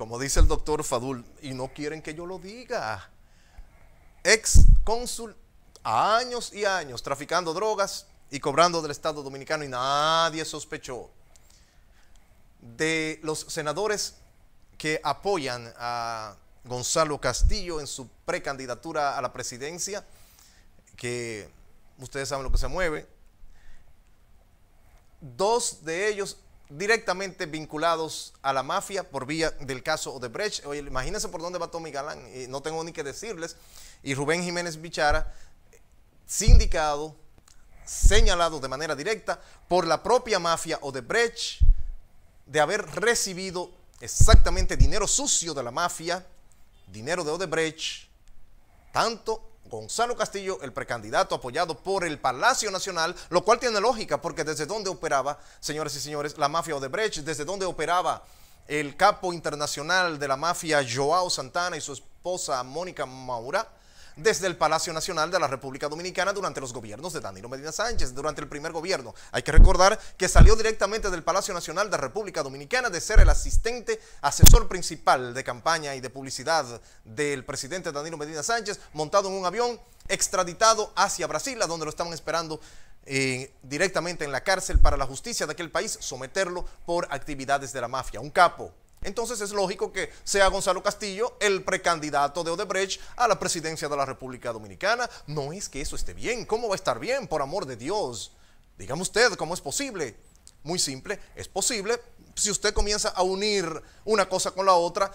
como dice el doctor Fadul, y no quieren que yo lo diga. Ex cónsul años y años traficando drogas y cobrando del Estado Dominicano y nadie sospechó de los senadores que apoyan a Gonzalo Castillo en su precandidatura a la presidencia, que ustedes saben lo que se mueve. Dos de ellos directamente vinculados a la mafia por vía del caso Odebrecht. Oye, imagínense por dónde va Tommy Galán, y no tengo ni que decirles. Y Rubén Jiménez Bichara, sindicado, señalado de manera directa por la propia mafia Odebrecht de haber recibido exactamente dinero sucio de la mafia, dinero de Odebrecht, tanto Gonzalo Castillo, el precandidato apoyado por el Palacio Nacional, lo cual tiene lógica porque desde donde operaba, señores y señores, la mafia Odebrecht, desde donde operaba el capo internacional de la mafia Joao Santana y su esposa Mónica Maura, desde el Palacio Nacional de la República Dominicana durante los gobiernos de Danilo Medina Sánchez, durante el primer gobierno. Hay que recordar que salió directamente del Palacio Nacional de la República Dominicana de ser el asistente asesor principal de campaña y de publicidad del presidente Danilo Medina Sánchez, montado en un avión extraditado hacia Brasil, a donde lo estaban esperando eh, directamente en la cárcel para la justicia de aquel país, someterlo por actividades de la mafia. Un capo, entonces es lógico que sea Gonzalo Castillo el precandidato de Odebrecht a la presidencia de la República Dominicana. No es que eso esté bien. ¿Cómo va a estar bien? Por amor de Dios. Dígame usted, ¿cómo es posible? Muy simple, es posible si usted comienza a unir una cosa con la otra.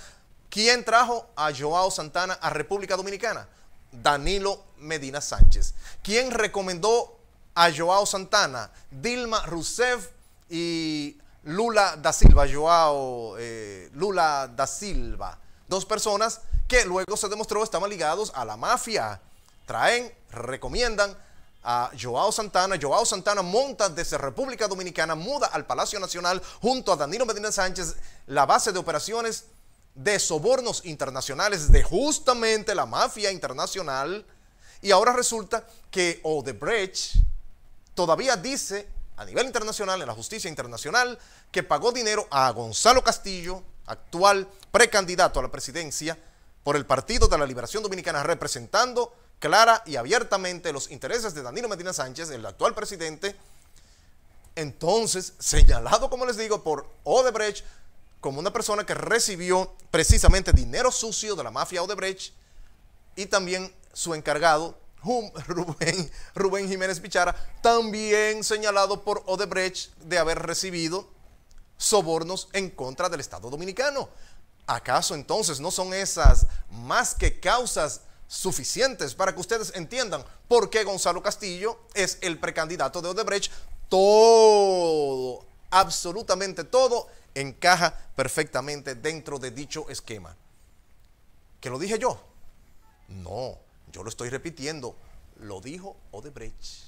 ¿Quién trajo a Joao Santana a República Dominicana? Danilo Medina Sánchez. ¿Quién recomendó a Joao Santana? Dilma Rousseff y Lula da Silva, Joao eh, Lula da Silva. Dos personas que luego se demostró estaban ligados a la mafia. Traen, recomiendan a Joao Santana. Joao Santana monta desde República Dominicana, muda al Palacio Nacional junto a Danilo Medina Sánchez la base de operaciones de sobornos internacionales de justamente la mafia internacional. Y ahora resulta que Odebrecht todavía dice a nivel internacional, en la justicia internacional, que pagó dinero a Gonzalo Castillo, actual precandidato a la presidencia, por el Partido de la Liberación Dominicana, representando clara y abiertamente los intereses de Danilo Medina Sánchez, el actual presidente, entonces señalado, como les digo, por Odebrecht, como una persona que recibió precisamente dinero sucio de la mafia Odebrecht y también su encargado Rubén, Jiménez Pichara, también señalado por Odebrecht de haber recibido sobornos en contra del Estado Dominicano. ¿Acaso entonces no son esas más que causas suficientes para que ustedes entiendan por qué Gonzalo Castillo es el precandidato de Odebrecht? Todo, absolutamente todo, encaja perfectamente dentro de dicho esquema. ¿Que lo dije yo? No. Yo lo estoy repitiendo. Lo dijo Odebrecht.